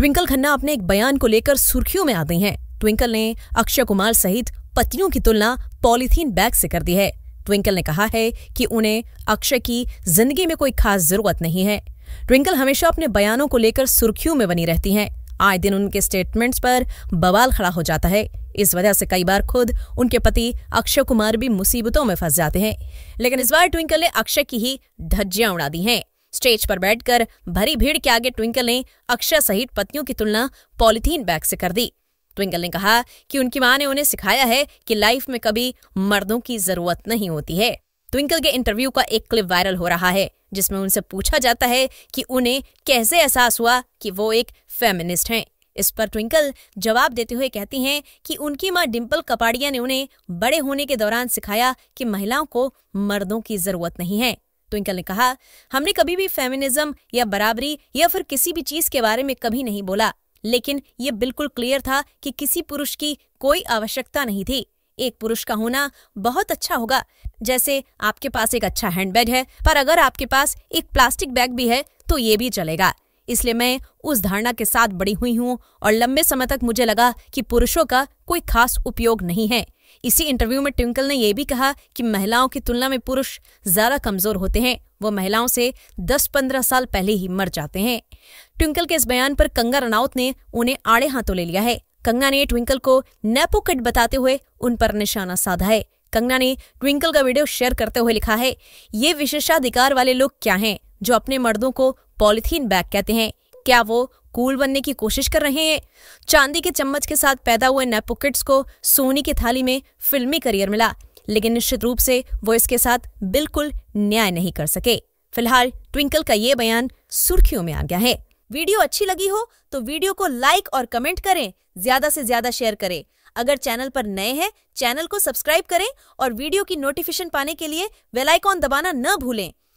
ट्विंकल खन्ना अपने एक बयान को लेकर सुर्खियों में आ गई हैं। ट्विंकल ने अक्षय कुमार सहित पत्नियों की तुलना पॉलीथीन बैग से कर दी है। ट्विंकल ने कहा है कि उन्हें अक्षय की ज़िंदगी में कोई खास ज़रूरत नहीं है। ट्विंकल हमेशा अपने बयानों को लेकर सुर्खियों में बनी रहती हैं। आए दिन उनके स्टेटमेंट्स पर बवाल खड़ा हो जाता है। इस वजह से कई बार खुद उनके पति अक्षय कुमार भी मुसीबतों में फंस जाते हैं। लेकिन इस बार ट्विंकल ने अक्षय की ही धज्जियाँ उड़ा दी हैं। स्टेज पर बैठकर भरी भीड़ के आगे ट्विंकल ने अक्षय सहित पत्नियों की तुलना पॉलिथीन बैग से कर दी। ट्विंकल ने कहा कि उनकी माँ ने उन्हें सिखाया है कि लाइफ में कभी मर्दों की ज़रूरत नहीं होती है। ट्विंकल के इंटरव्यू का एक क्लिप वायरल हो रहा है, जिसमें उनसे पूछा जाता है कि उन्हें कैसे एहसास हुआ कि वो एक फेमिनिस्ट हैं। इस पर ट्विंकल जवाब देते हुए कहती हैं कि उनकी माँ डिम्पल कपाड़िया ने उन्हें बड़े होने के दौरान सिखाया कि महिलाओं को मर्दों की ज़रूरत नहीं है। ट्विंकल ने कहा, हमने कभी भी फेमिनिज्म या बराबरी या फिर किसी भी चीज़ के बारे में कभी नहीं बोला, लेकिन ये बिल्कुल क्लियर था कि किसी पुरुष की कोई आवश्यकता नहीं थी। एक पुरुष का होना बहुत अच्छा होगा। जैसे आपके पास एक अच्छा हैंडबैग है, पर अगर आपके पास एक प्लास्टिक बैग भी है तो ये भी चलेगा। इसलिए मैं उस धारणा के साथ बड़ी हुई हूँ और लंबे समय तक मुझे लगा कि पुरुषों का कोई खास उपयोग नहीं है। इसी इंटरव्यू में ट्विंकल ने यह भी कहा कि महिलाओं की तुलना में पुरुष ज़्यादा कमज़ोर होते हैं। वो महिलाओं से 10-15 साल पहले ही मर जाते हैं। ट्विंकल के इस बयान पर कंगा रनौत ने उन्हें आड़े हाथों ले लिया है। कंगा ने ट्विंकल को नेपो किट बताते हुए उन पर निशाना साधा है। कंगना ने ट्विंकल का वीडियो शेयर करते हुए लिखा है, ये विशेषाधिकार वाले लोग क्या हैं जो अपने मर्दों को पॉलिथीन बैग कहते हैं? क्या वो कूल बनने की कोशिश कर रहे हैं? चांदी के चम्मच के साथ पैदा हुए नेपोकिट्स को सोनी की थाली में फिल्मी करियर मिला, लेकिन निश्चित रूप से वो इसके साथ बिल्कुल न्याय नहीं कर सके। फ़िलहाल ट्विंकल का ये बयान सुर्खियों में आ गया है। वीडियो अच्छी लगी हो तो वीडियो को लाइक और कमेंट करें, ज़्यादा से ज़्यादा शेयर करें। अगर चैनल पर नए हैं, चैनल को सब्सक्राइब करें और वीडियो की नोटिफिकेशन पाने के लिए बेल आइकॉन दबाना न भूलें।